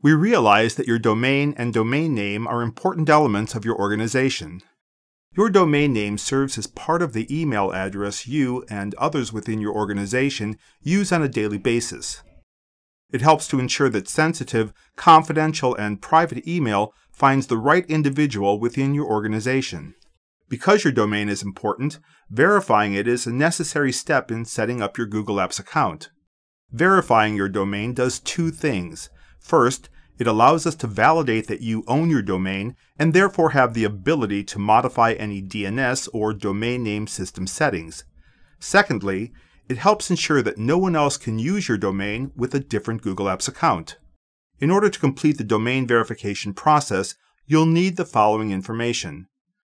We realize that your domain and domain name are important elements of your organization. Your domain name serves as part of the email address you and others within your organization use on a daily basis. It helps to ensure that sensitive, confidential, and private email finds the right individual within your organization. Because your domain is important, verifying it is a necessary step in setting up your Google Apps account. Verifying your domain does two things. First, it allows us to validate that you own your domain and therefore have the ability to modify any DNS or domain name system settings. Secondly, it helps ensure that no one else can use your domain with a different Google Apps account. In order to complete the domain verification process, you'll need the following information.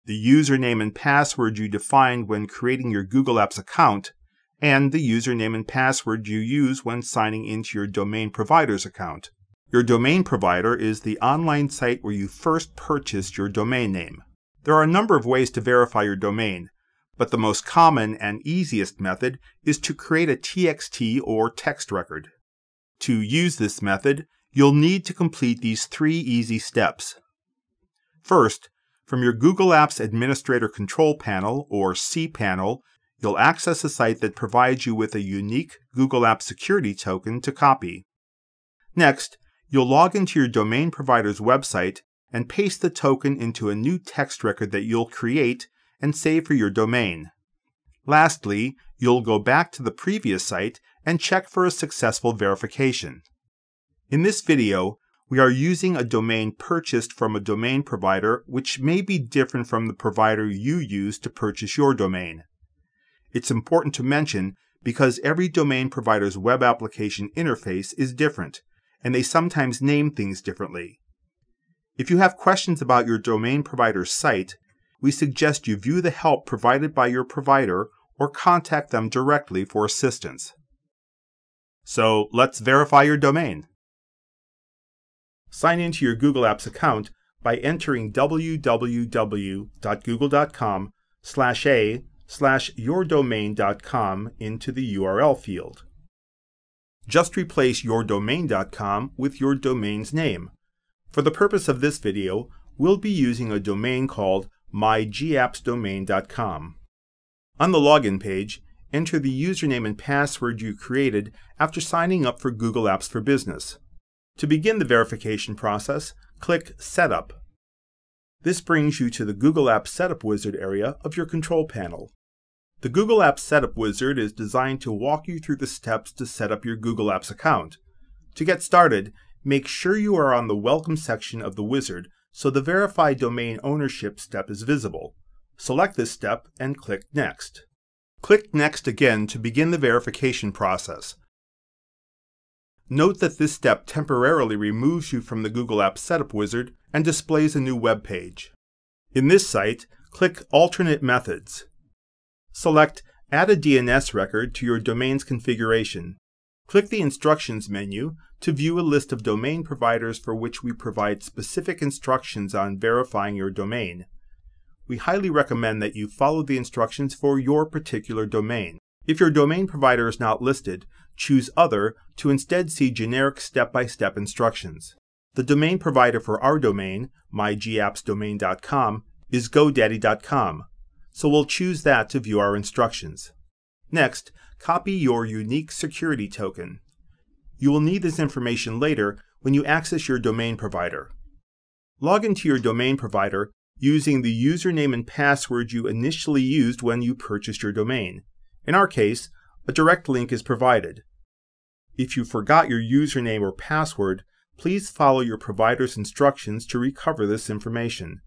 The username and password you defined when creating your Google Apps account, and the username and password you use when signing into your domain provider's account. Your domain provider is the online site where you first purchased your domain name. There are a number of ways to verify your domain, but the most common and easiest method is to create a TXT or text record. To use this method, you'll need to complete these three easy steps. First, from your Google Apps Administrator Control Panel, or cPanel, you'll access a site that provides you with a unique Google Apps Security token to copy. Next, you'll log into your domain provider's website and paste the token into a new text record that you'll create and save for your domain. Lastly, you'll go back to the previous site and check for a successful verification. In this video, we are using a domain purchased from a domain provider which may be different from the provider you use to purchase your domain. It's important to mention because every domain provider's web application interface is different, and they sometimes name things differently. If you have questions about your domain provider's site, we suggest you view the help provided by your provider or contact them directly for assistance. So let's verify your domain. Sign into your Google Apps account by entering www.google.com slash a slash yourdomain.com into the URL field. Just replace yourdomain.com with your domain's name. For the purpose of this video, we'll be using a domain called mygAppsDomain.com. On the login page, enter the username and password you created after signing up for Google Apps for Business. To begin the verification process, click Setup. This brings you to the Google Apps Setup Wizard area of your control panel. The Google Apps Setup Wizard is designed to walk you through the steps to set up your Google Apps account. To get started, make sure you are on the Welcome section of the wizard so the Verify Domain Ownership step is visible. Select this step and click Next. Click Next again to begin the verification process. Note that this step temporarily removes you from the Google Apps Setup Wizard and displays a new web page. In this site, click Alternate Methods. Select Add a DNS record to your domain's configuration. Click the Instructions menu to view a list of domain providers for which we provide specific instructions on verifying your domain. We highly recommend that you follow the instructions for your particular domain. If your domain provider is not listed, choose Other to instead see generic step-by-step instructions. The domain provider for our domain, mygAppsDomain.com, is GoDaddy.com, so we'll choose that to view our instructions. Next, copy your unique security token. You will need this information later when you access your domain provider. Log into your domain provider using the username and password you initially used when you purchased your domain. In our case, a direct link is provided. If you forgot your username or password, please follow your provider's instructions to recover this information.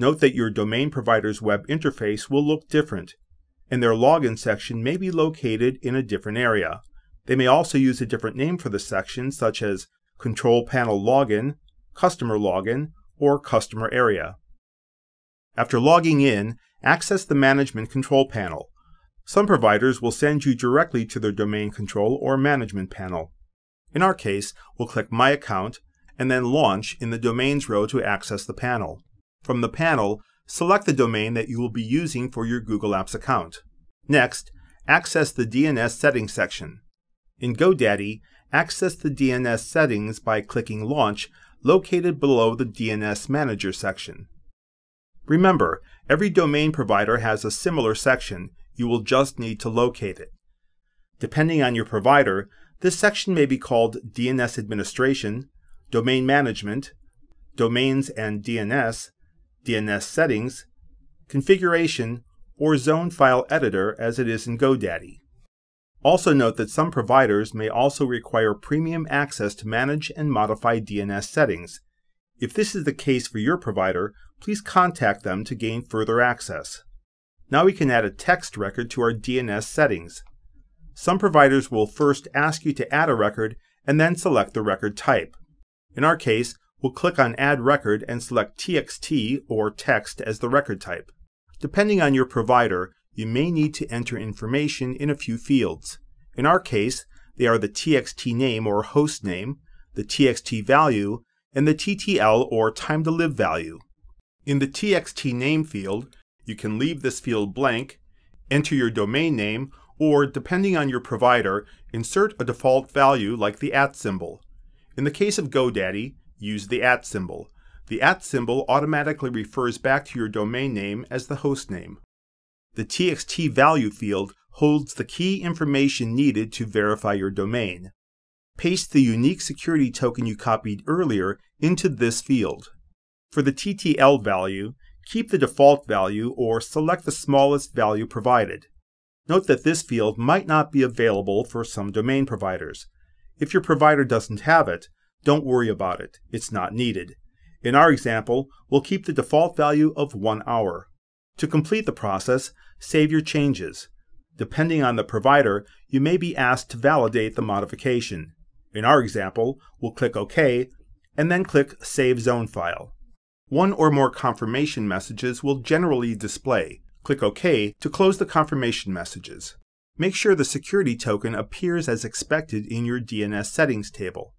Note that your domain provider's web interface will look different, and their login section may be located in a different area. They may also use a different name for the section, such as Control Panel Login, Customer Login, or Customer Area. After logging in, access the Management Control Panel. Some providers will send you directly to their Domain Control or Management panel. In our case, we'll click My Account and then Launch in the Domains row to access the panel. From the panel, select the domain that you will be using for your Google Apps account. Next, access the DNS settings section. In GoDaddy, access the DNS settings by clicking Launch located below the DNS Manager section. Remember, every domain provider has a similar section, you will just need to locate it. Depending on your provider, this section may be called DNS Administration, Domain Management, Domains and DNS, DNS Settings, Configuration, or Zone File Editor as it is in GoDaddy. Also note that some providers may also require premium access to manage and modify DNS settings. If this is the case for your provider, please contact them to gain further access. Now we can add a text record to our DNS settings. Some providers will first ask you to add a record and then select the record type. In our case, we'll click on Add Record and select TXT or text as the record type. Depending on your provider, you may need to enter information in a few fields. In our case, they are the TXT name or host name, the TXT value, and the TTL or time to live value. In the TXT name field, you can leave this field blank, enter your domain name, or depending on your provider, insert a default value like the at symbol. In the case of GoDaddy, use the at symbol. The at symbol automatically refers back to your domain name as the host name. The TXT value field holds the key information needed to verify your domain. Paste the unique security token you copied earlier into this field. For the TTL value, keep the default value or select the smallest value provided. Note that this field might not be available for some domain providers. If your provider doesn't have it, don't worry about it, it's not needed. In our example, we'll keep the default value of 1 hour. To complete the process, save your changes. Depending on the provider, you may be asked to validate the modification. In our example, we'll click OK and then click Save Zone File. One or more confirmation messages will generally display. Click OK to close the confirmation messages. Make sure the security token appears as expected in your DNS settings table.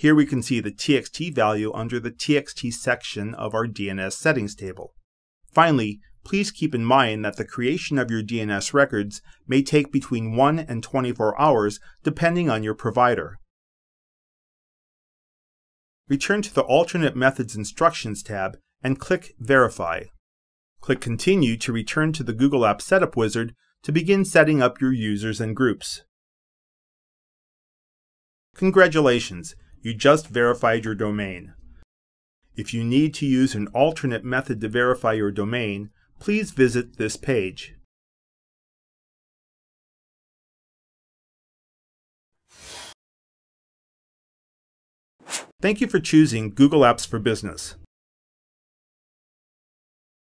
Here we can see the TXT value under the TXT section of our DNS settings table. Finally, please keep in mind that the creation of your DNS records may take between 1 and 24 hours depending on your provider. Return to the Alternate Methods Instructions tab and click Verify. Click Continue to return to the Google Apps Setup wizard to begin setting up your users and groups. Congratulations, you just verified your domain. If you need to use an alternate method to verify your domain, please visit this page. Thank you for choosing Google Apps for Business.